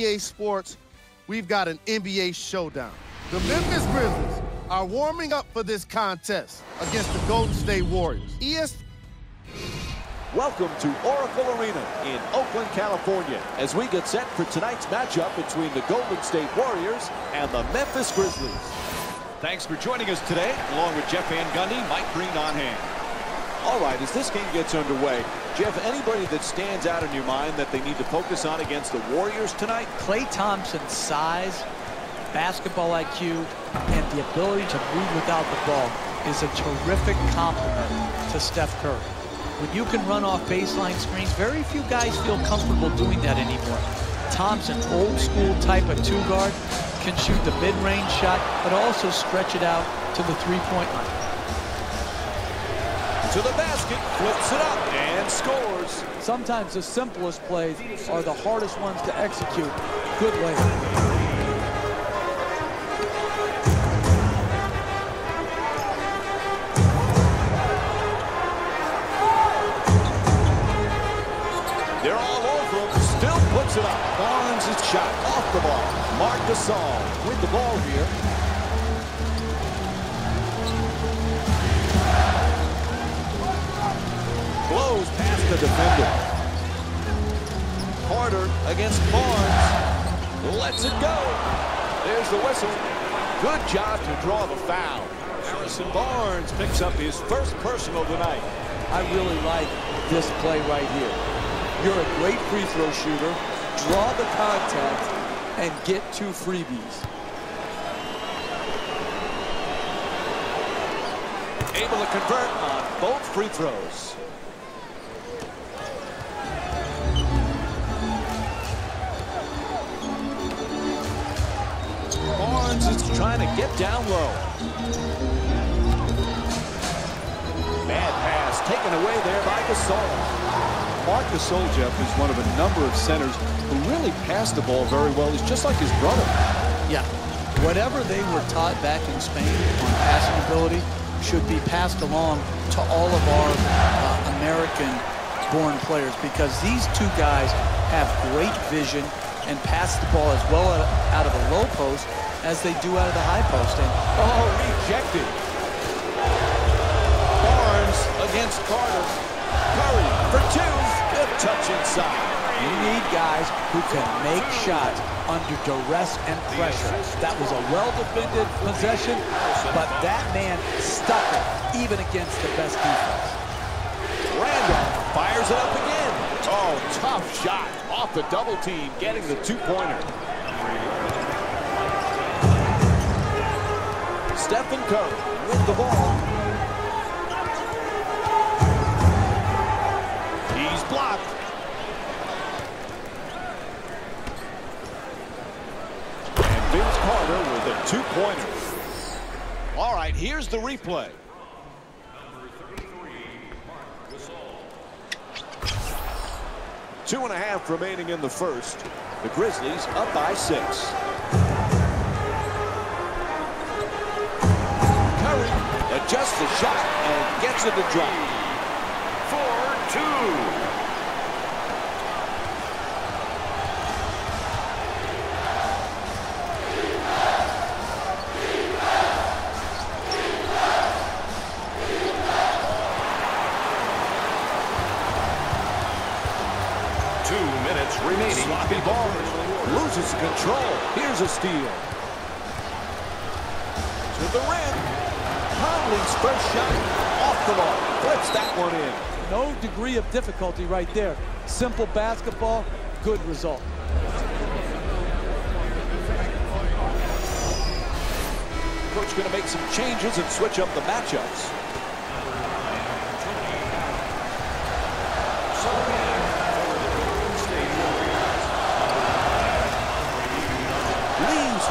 NBA Sports, we've got an NBA showdown. The Memphis Grizzlies are warming up for this contest against the Golden State Warriors. ES Welcome to Oracle Arena in Oakland, California, as we get set for tonight's matchup between the Golden State Warriors and the Memphis Grizzlies. Thanks for joining us today, along with Jeff Van Gundy, Mike Breen on hand. All right, as this game gets underway, Jeff, anybody that stands out in your mind that they need to focus on against the Warriors tonight? Klay Thompson's size, basketball IQ, and the ability to move without the ball is a terrific complement to Steph Curry. When you can run off baseline screens, very few guys feel comfortable doing that anymore. Thompson, old school type of two guard, can shoot the mid-range shot, but also stretch it out to the three-point line. To the basket, flips it up, and scores. Sometimes the simplest plays are the hardest ones to execute. Good layup. They're all over him, still puts it up. Barnes' is shot off the ball. Marc Gasol with the ball here. Defender. Carter against Barnes. Lets it go. There's the whistle. Good job to draw the foul. Harrison Barnes picks up his first personal tonight. I really like this play right here. You're a great free throw shooter. Draw the contact and get two freebies. Able to convert on both free throws. Trying to get down low. Bad pass taken away there by Gasol. Marc Gasol, Jeff, is one of a number of centers who really pass the ball very well. He's just like his brother. Yeah. Whatever they were taught back in Spain on passing ability should be passed along to all of our uh, American-born players because these two guys have great vision and pass the ball as well out of a low post as they do out of the high post. And Oh, rejected. Barnes against Carter. Curry for two. Good touch inside. you need guys who can make shots under duress and pressure. That was a well-defended possession, but that man stuck it even against the best defense. Randolph fires it up again. Oh, tough shot off the double team, getting the two-pointer. Stephen Curry with the ball. He's blocked. And Vince Carter with a two-pointer. All right, here's the replay. Two and a half remaining in the first. The Grizzlies up by six. The shot and gets it to drop. Four, two. Two minutes remaining. Sloppy ball. Loses control. Here's a steal. First shot off the ball. Flips that one in. No degree of difficulty right there. Simple basketball, good result. Coach going to make some changes and switch up the matchups.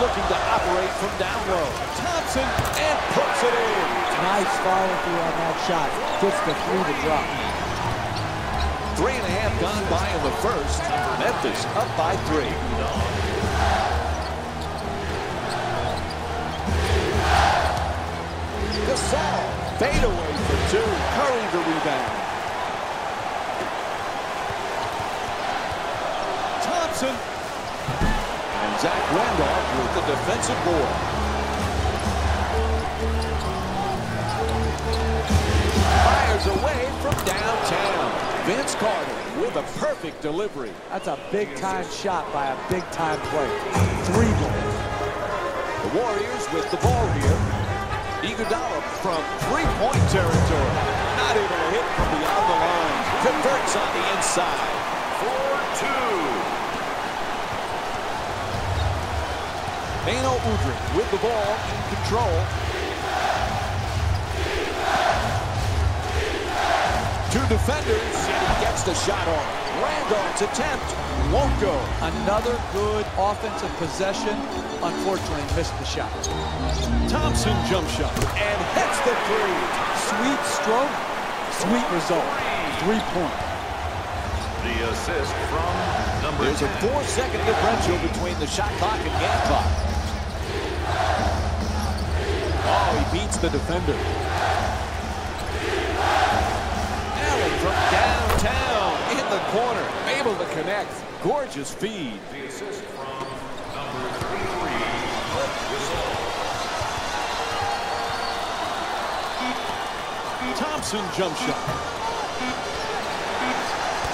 Looking to operate from down low. Thompson and puts it in. Nice follow through on that shot. Gets the three to drop. Three and a half gone by in the first. Memphis up by three. Gasol fade away for two. Curry the rebound. Thompson And Zach Randolph with the defensive board. Downtown. Vince Carter with a perfect delivery. That's a big-time shot by a big-time play. Three goals. The Warriors with the ball here. Iguodala from three-point territory. Not able to hit from beyond the line. Converts on the inside. 4-2. Beno Udrih with the ball in control. Defenders, and he gets the shot off. Randolph's attempt won't go. Another good offensive possession. Unfortunately, missed the shot. Thompson jump shot. And hits the three. Sweet stroke, sweet result. Three point. The assist from number There's a four-second differential between the shot clock and game clock. Oh, he beats the defender. The corner, able to connect. Gorgeous feed. The assist from number 33, Cliff Whistle. Thompson jump shot.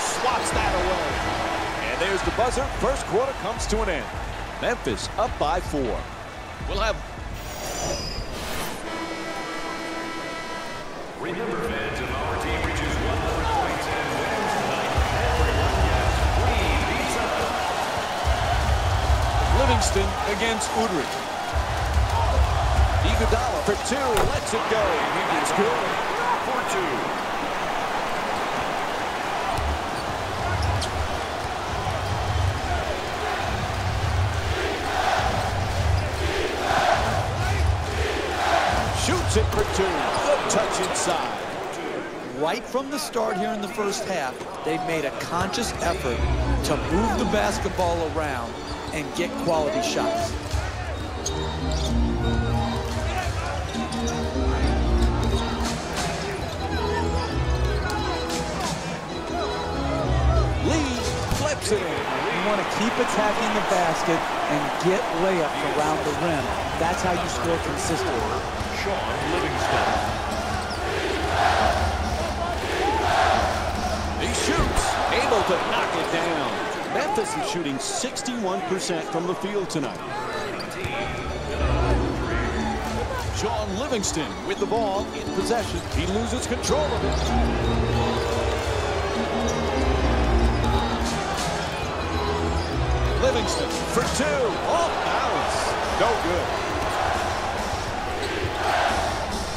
Swats that away. And there's the buzzer. First quarter comes to an end. Memphis up by four. We'll have Remember, fans, Livingston against Udrih. Iguodala for two. Lets it go. That's good. For two. Shoots it for two. Good touch inside. Right from the start here in the first half, they've made a conscious effort to move the basketball around and get quality shots. Lee flips it in. You want to keep attacking the basket and get layups around the rim. That's how you score consistently. Shaun Livingston. He shoots. Able to knock it down. Memphis is shooting 61% from the field tonight. Shaun Livingston with the ball in possession. He loses control of it. Livingston for two. Off balance. No good.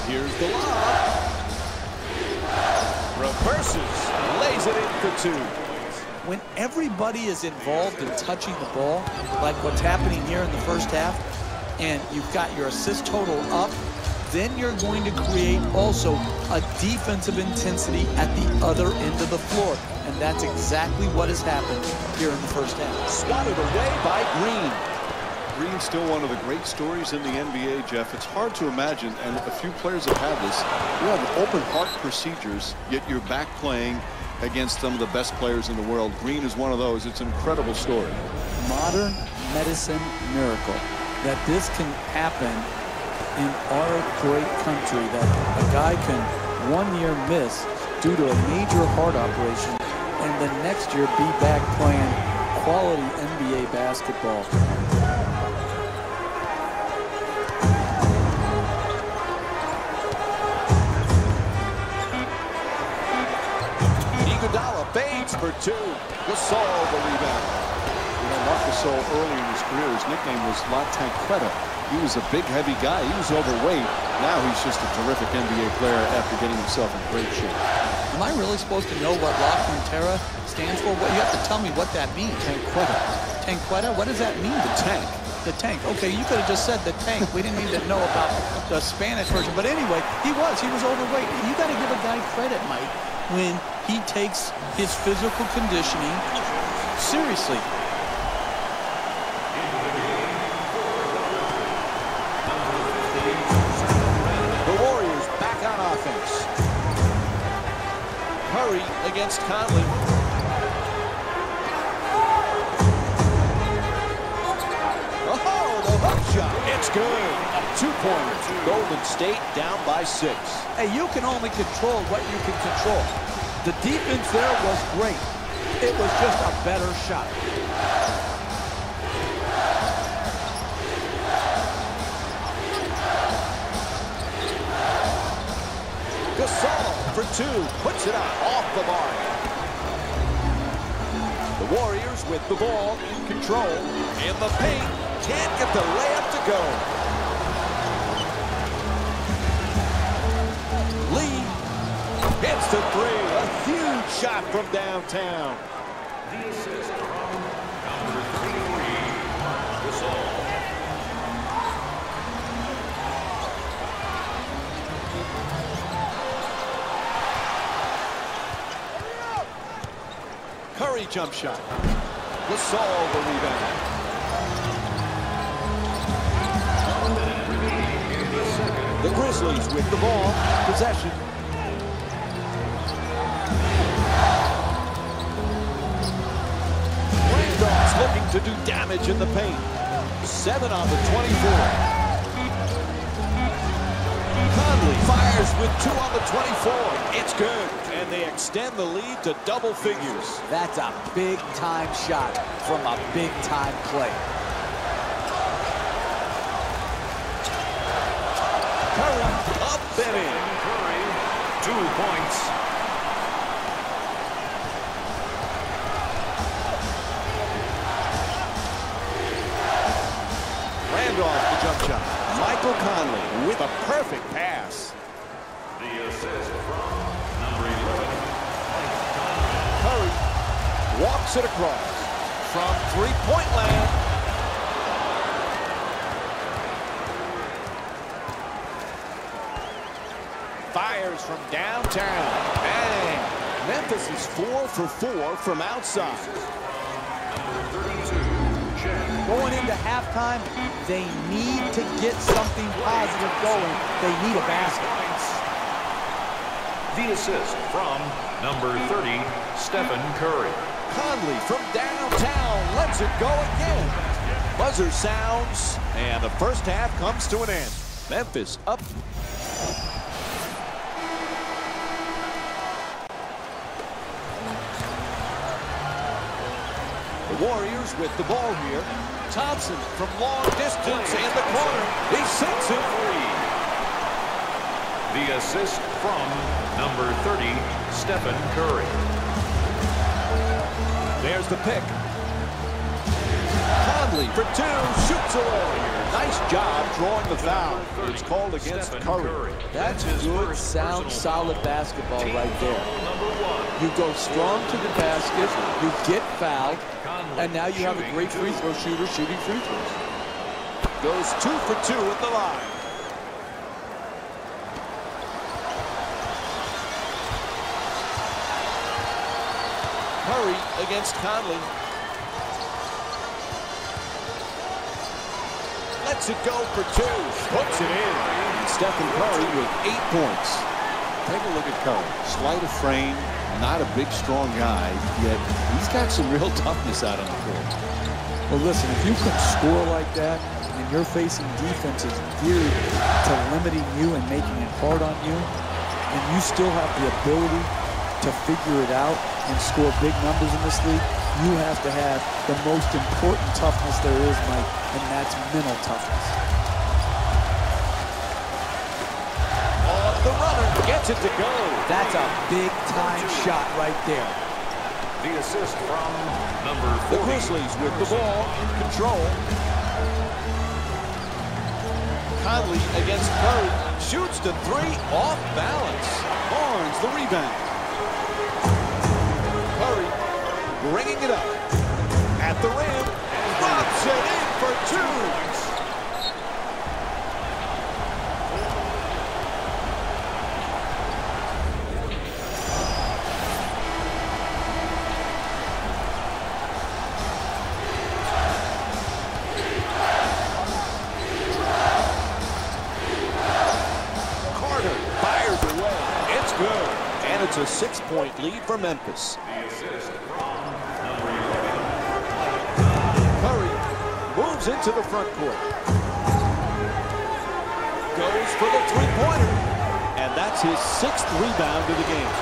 Here's the lob. Reverses. Lays it in for two. When everybody is involved in touching the ball, like what's happening here in the first half, and you've got your assist total up, then you're going to create also a defensive intensity at the other end of the floor. And that's exactly what has happened here in the first half. Swatted away by Green. Green's still one of the great stories in the NBA, Jeff. It's hard to imagine, and a few players have had this. You have open heart procedures, yet you're back playing against some of the best players in the world. Green is one of those. It's an incredible story. Modern medicine miracle that this can happen in our great country, that a guy can one year miss due to a major heart operation and the next year be back playing quality NBA basketball. Two. Gasol the rebound. You know, Marc Gasol early in his career, his nickname was La Tanqueta. He was a big, heavy guy. He was overweight. Now he's just a terrific NBA player after getting himself in great shape. Am I really supposed to know what La Frontera stands for? What you have to tell me what that means. Tanqueta. Tanqueta? What does that mean? The tank. The tank. Okay, you could have just said the tank. We didn't need to know about the Spanish version. But anyway, he was. He was overweight. You got to give a guy credit, Mike, when he takes his physical conditioning seriously. The Warriors back on offense. Curry against Conley. Good. Two points. Golden State down by six. Hey, you can only control what you can control. The defense there was great. It was just a better shot. Gasol for two. Puts it up off the mark. The Warriors with the ball in control. In the paint. Can't get the layup to go. Lee hits the three. A huge shot from downtown. The assist from number 33, Gasol. Curry jump shot. Gasol the rebound. Grizzlies with the ball. Possession. Randolph's looking to do damage in the paint. Seven on the 24. Conley fires with two on the 24. It's good. And they extend the lead to double figures. That's a big-time shot from a big-time play. Curry up in. Two points. Randolph the jump shot. Michael Conley with a perfect pass. The assist from number 11, Curry walks it across from three-point land. Fires from downtown. Bang! Memphis is four for four from outside. number 32, Chet. Going into halftime, they need to get something positive going. They need a basket. The assist from number 30, Stephen Curry. Conley from downtown lets it go again. Buzzer sounds, and the first half comes to an end. Memphis up The Warriors with the ball here. Thompson from long distance in the corner. He sinks it. Free. The assist from number 30, Stephen Curry. There's the pick. Conley for two, shoots away. Nice job drawing the foul. It's called against Stephen Curry. That's his good, sound, solid basketball Team right there. foul Number one. You go strong to the basket, you get fouled, and now you have a great free throw shooter shooting free throws. Goes two for two at the line. Curry against Conley. Lets it go for two. Puts it in. And Stephen Curry with eight points. Take a look at Curry. Slight of frame, not a big, strong guy, yet he's got some real toughness out on the court. Well, listen, if you can score like that and you're facing defenses geared to limiting you and making it hard on you, and you still have the ability to figure it out and score big numbers in this league, you have to have the most important toughness there is, Mike, and that's mental toughness. On the runner. Gets it to go. That's a big time shot right there. The assist from number The Grizzlies with the ball in control. Conley against Curry. Shoots the three off balance. Barnes, the rebound. Bringing it up. At the rim. Drops it in for two. Carter fires away. It's good. And it's a six-point lead for Memphis. 11, into the front court. goes for the three-pointer. And that's his sixth rebound of the game.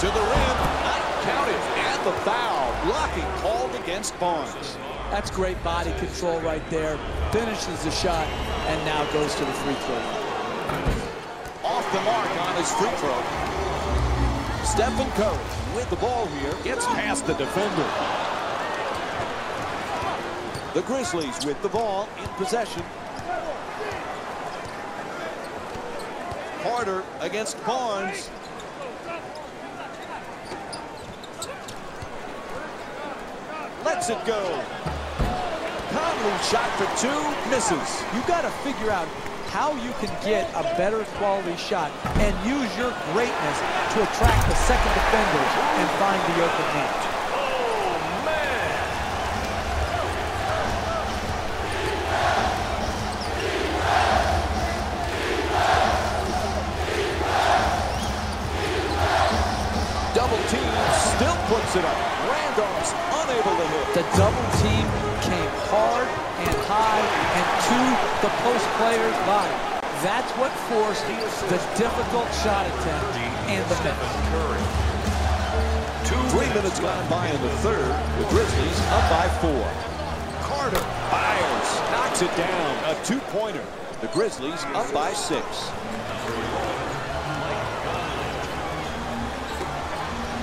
To the rim, not counted, and the foul. Blocking called against Barnes. That's great body control right there. Finishes the shot and now goes to the free throw. Off the mark on his free throw. Stephen Curry with the ball here. Gets past the defender. The Grizzlies with the ball in possession. Carter against Barnes. Lets it go. Conley shot for two, misses. You got to figure out how you can get a better quality shot and use your greatness to attract the second defender and find the open man. Oh, man. Double team still puts it up. Randolph's unable to hit. The double team came hard and high and to the post player's body. That's what forced the difficult shot attempt and the miss. Three minutes gone by in the third. The Grizzlies up by four. Carter fires, knocks it down. A two-pointer. The Grizzlies up by six.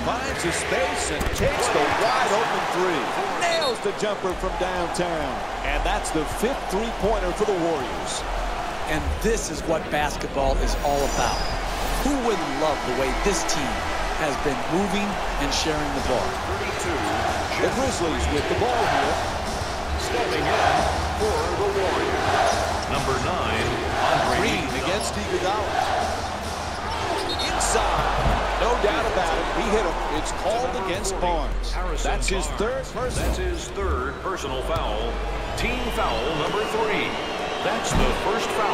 Finds his space and takes the wide open three. Nails the jumper from downtown. And that's the fifth three-pointer for the Warriors. And this is what basketball is all about. Who wouldn't love the way this team has been moving and sharing the ball? The Grizzlies with the ball here. Stepping in for the Warriors. Number nine, Andre Green against Iguodala. Inside. No doubt about it. Hit him. It's called against Barnes. That's his third personal. That's his third personal foul. Team foul number three. That's the first foul.